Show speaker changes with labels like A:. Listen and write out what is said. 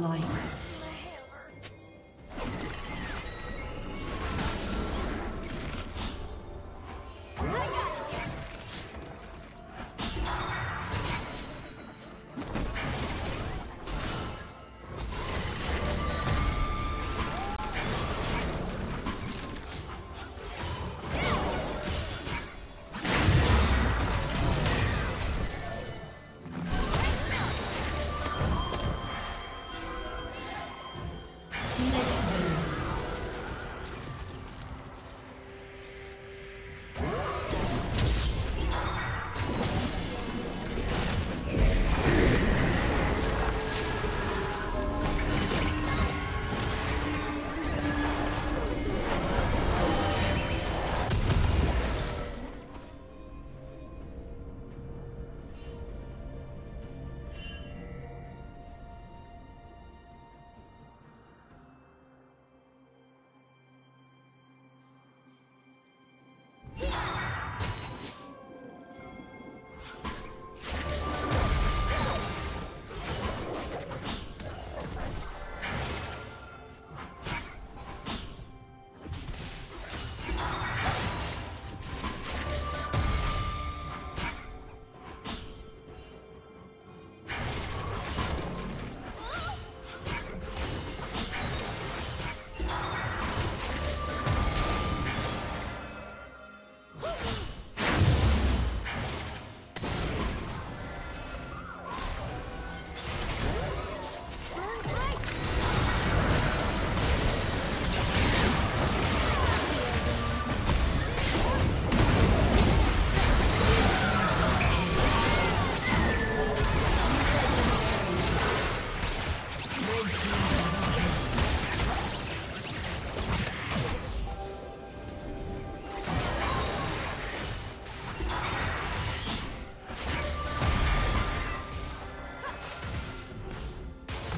A: Godlike.